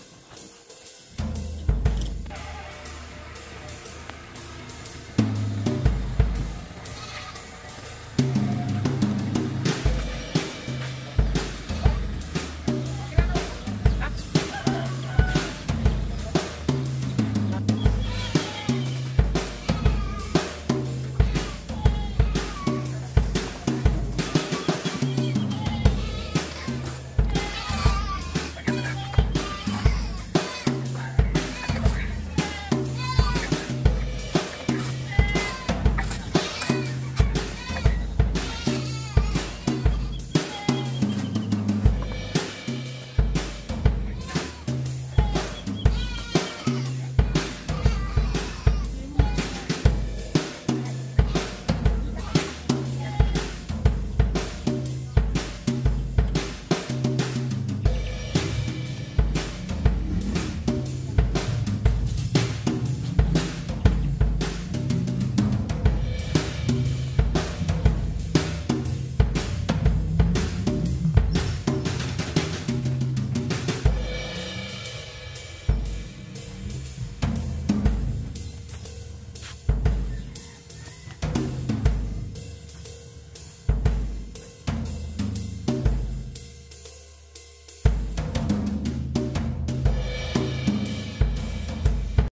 はい。